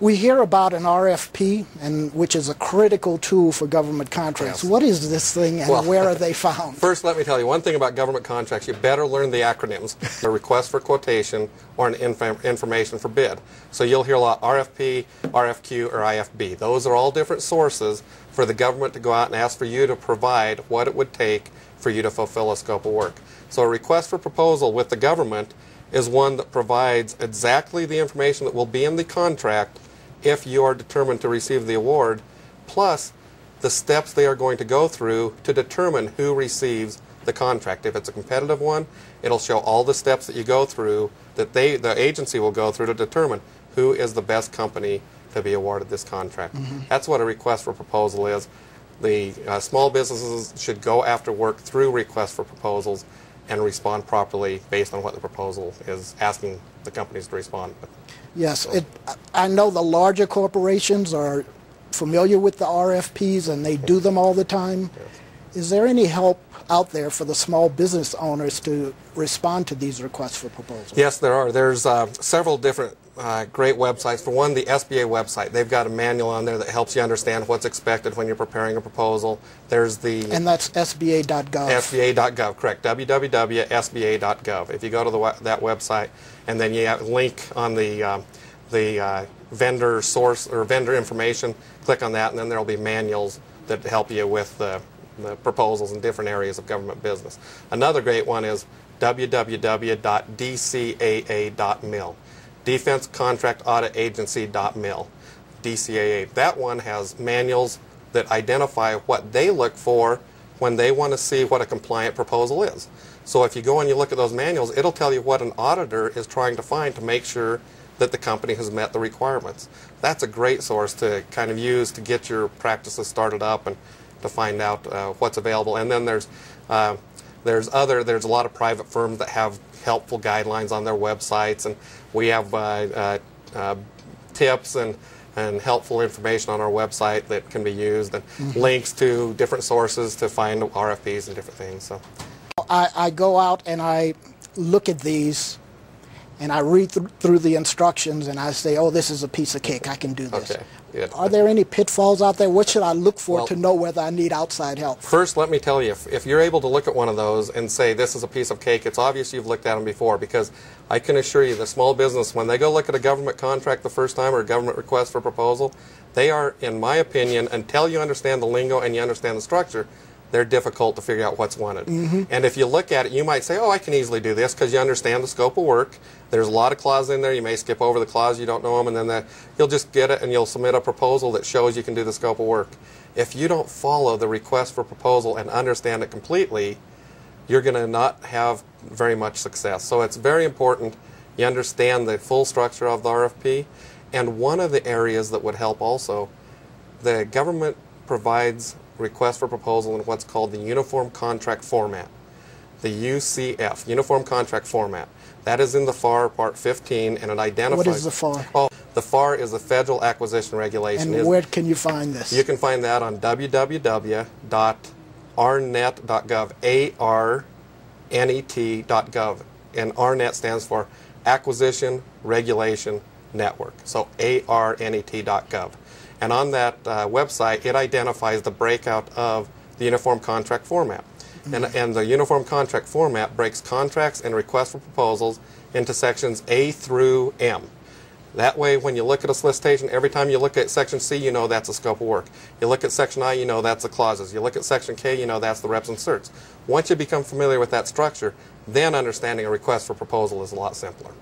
We hear about an RFP, and which is a critical tool for government contracts. Yes. What is this thing, and Well, where are they found? First, let me tell you one thing about government contracts. You better learn the acronyms. a request for quotation or an inf- information for bid. So you'll hear a lot RFP, RFQ, or IFB. Those are all different sources for the government to go out and ask for you to provide what it would take for you to fulfill a scope of work. So a request for proposal with the government is one that provides exactly the information that will be in the contract if you are determined to receive the award, plus the steps they are going to go through to determine who receives the contract. If it's a competitive one, it'll show all the steps that you go through that they the agency will go through to determine who is the best company to be awarded this contract. That's what a request for proposal is. The uh, small businesses should go after work through requests for proposals and respond properly based on what the proposal is asking the companies to respond. Yes, it, I know the larger corporations are familiar with the RFPs and they do them all the time. Is there any help out there for the small business owners to respond to these requests for proposals? Yes, there are. There's uh, several different uh, great websites. For one, the SBA website. They've got a manual on there that helps you understand what's expected when you're preparing a proposal. There's the And that's SBA.gov. SBA.gov, correct, www.sba.gov. If you go to the, that website and then you have a link on the, um, the uh, vendor source or vendor information, click on that and then there will be manuals that help you with the, the proposals in different areas of government business. Another great one is www.dcaa.mil, Defense Contract Audit Agency.mil, DCAA. That one has manuals that identify what they look for when they want to see what a compliant proposal is. So if you go and you look at those manuals, it'll tell you what an auditor is trying to find to make sure that the company has met the requirements. That's a great source to kind of use to get your practices started up and to find out uh, what's available. And then there's uh, there's other there's a lot of private firms that have helpful guidelines on their websites, and we have uh, uh, uh, tips and and helpful information on our website that can be used, and links to different sources to find RFPs and different things. So. I, I go out and I look at these and I read th- through the instructions and I say, oh, this is a piece of cake. I can do this. Okay, yeah. Are there any pitfalls out there? What should I look for Well- to know whether I need outside help? First, let me tell you, if, if you're able to look at one of those and say this is a piece of cake, it's obvious you've looked at them before because I can assure you the small business, when they go look at a government contract the first time or a government request for proposal, they are, in my opinion, until you understand the lingo and you understand the structure, they're difficult to figure out what's wanted. Mm-hmm. And if you look at it, you might say, oh, I can easily do this because you understand the scope of work. There's a lot of clauses in there. You may skip over the clause, you don't know them, and then the, you'll just get it and you'll submit a proposal that shows you can do the scope of work. If you don't follow the request for proposal and understand it completely, you're going to not have very much success. So it's very important you understand the full structure of the RFP. And one of the areas that would help also, the government provides requests for proposal in what's called the Uniform Contract Format, the UCF, Uniform Contract Format. That is in the FAR Part 15, and it identifies. What is the FAR? Oh, the FAR is the Federal Acquisition Regulation. And where can you find this? you can find that on www.arnet.gov, A-R-N-E-T.gov. And ARNET stands for Acquisition Regulation Network. So A-R-N-E-T.gov. And on that uh, website, it identifies the breakout of the uniform contract format. And, and the uniform contract format breaks contracts and requests for proposals into sections A through M. That way, when you look at a solicitation, every time you look at section C, you know that's a scope of work. You look at section I, you know that's the clauses. You look at section K, you know that's the reps and certs. Once you become familiar with that structure, then understanding a request for proposal is a lot simpler.